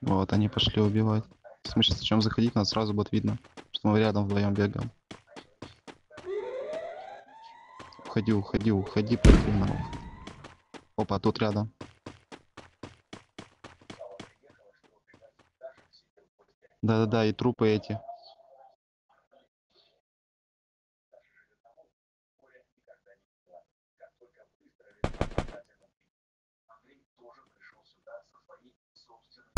Вот, они пошли убивать. Если мы сейчас начнем заходить, нас сразу будет видно, что мы рядом вдвоем бегаем. Уходи, уходи, уходи, противно. Опа, тут рядом. Да-да-да, и трупы эти. собственно